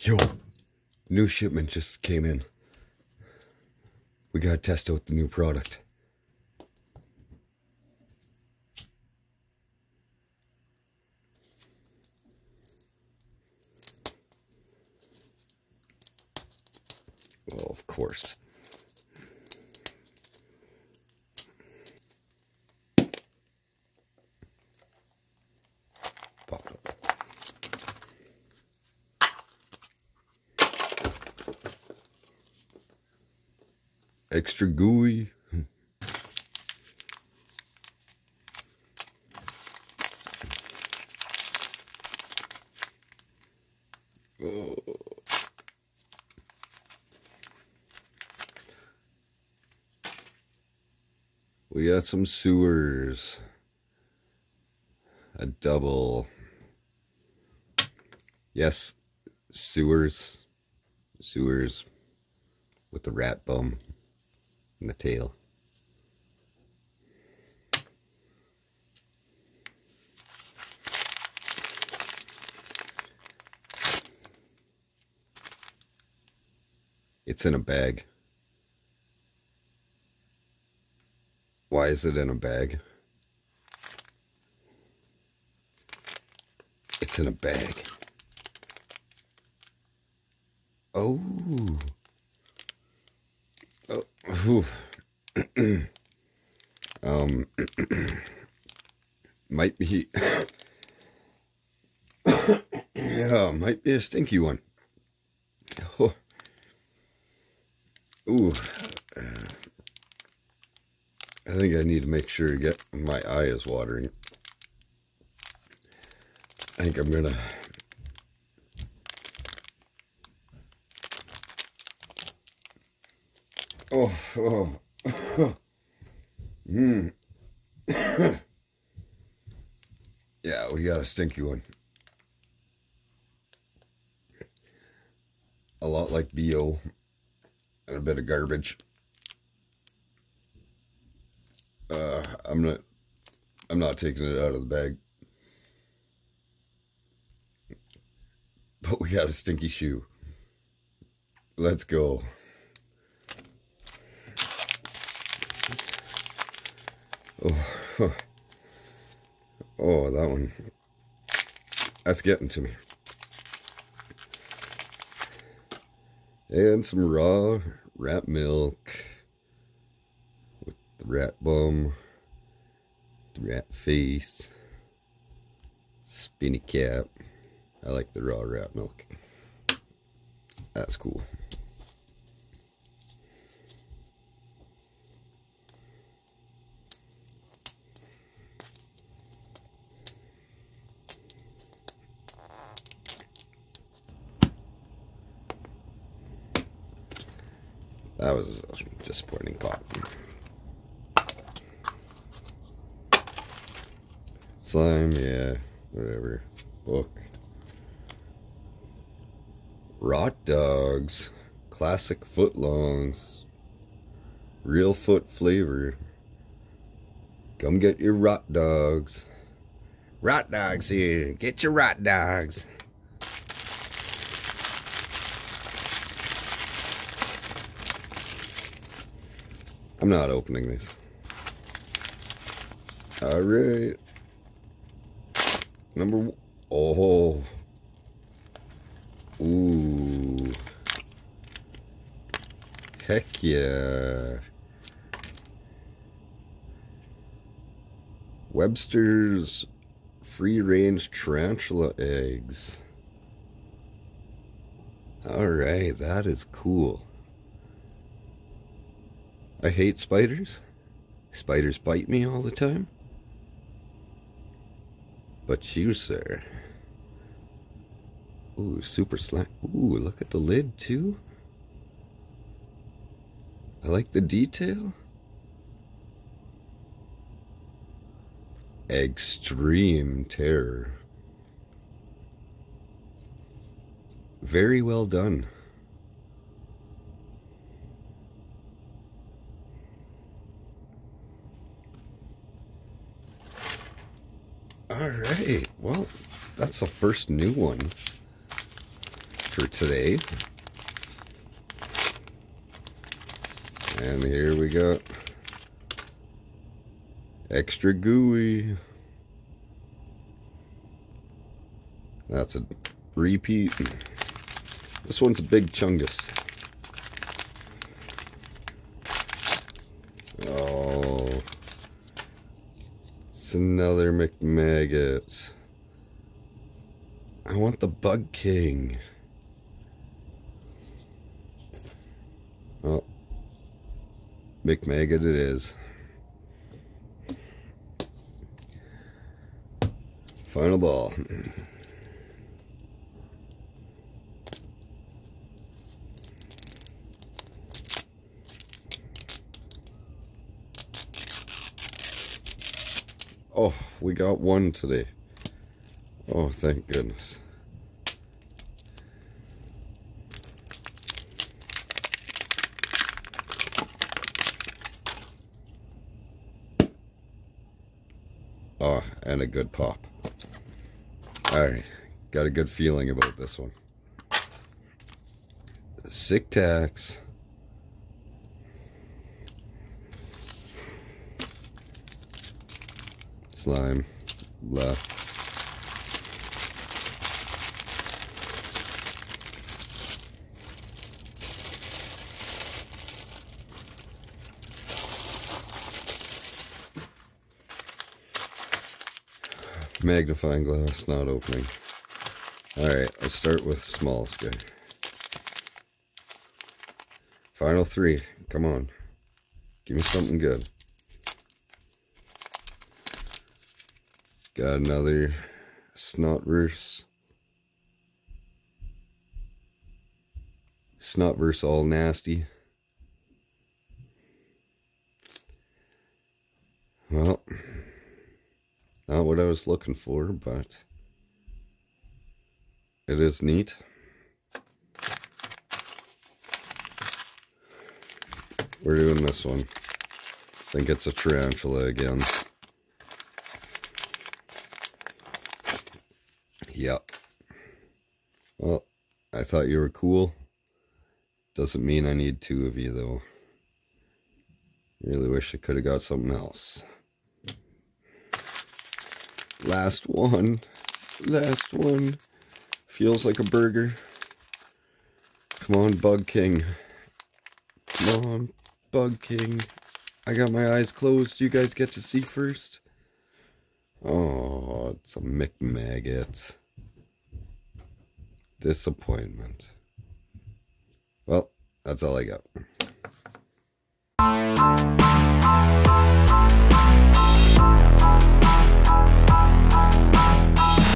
Yo, new shipment just came in. We gotta test out the new product. Well, of course. Pop it up. Extra gooey. Oh. We got some sewers. A double. Yes, sewers. Sewers with the rat bum the tail. It's in a bag. Why is it in a bag? It's in a bag. Oh. Um. might be. yeah, might be a stinky one. Oh. Ooh. I think I need to make sure to get my eye is watering. I think I'm gonna Oh, oh. mm. yeah, we got a stinky one. A lot like BO and a bit of garbage. Uh, I'm not, I'm not taking it out of the bag. But we got a stinky shoe. Let's go. Oh, oh, that one. That's getting to me. And some raw rat milk with the rat bum, the rat face, spinny cap. I like the raw rat milk. That's cool. That was a disappointing pop. Slime, yeah, whatever. Book. Rot dogs. Classic footlongs. Real foot flavor. Come get your rot dogs. Rot dogs here. Get your rot dogs. I'm not opening these. All right. Number one. Oh. Ooh. Heck yeah. Webster's free range tarantula eggs. All right, that is cool. I hate spiders. Spiders bite me all the time. But you, sir. Ooh, super slack. Ooh, look at the lid, too. I like the detail. Extreme terror. Very well done. All right. Well, that's the first new one. for today. And here we got extra gooey. That's a repeat. This one's a big chungus. Oh, it's another McMaggot. I want the Bug King. Oh, McMaggot it is. Final ball. Oh, we got one today. Oh, thank goodness. Oh, and a good pop. Alright, got a good feeling about this one. Sick tax. Slime. Left. Magnifying glass not opening. Alright, let's start with smallest guy. Final three. Come on. Give me something good. Got another Snotverse. Snotverse all nasty. Well, not what I was looking for, but it is neat. We're doing this one. I think it's a tarantula again. Yep. Well, I thought you were cool. Doesn't mean I need two of you, though. Really wish I could have got something else. Last one. Last one. Feels like a burger. Come on, Bug King. Come on, Bug King. I got my eyes closed. You guys get to see first. Oh, it's a McMaggot disappointment. Well, that's all I got.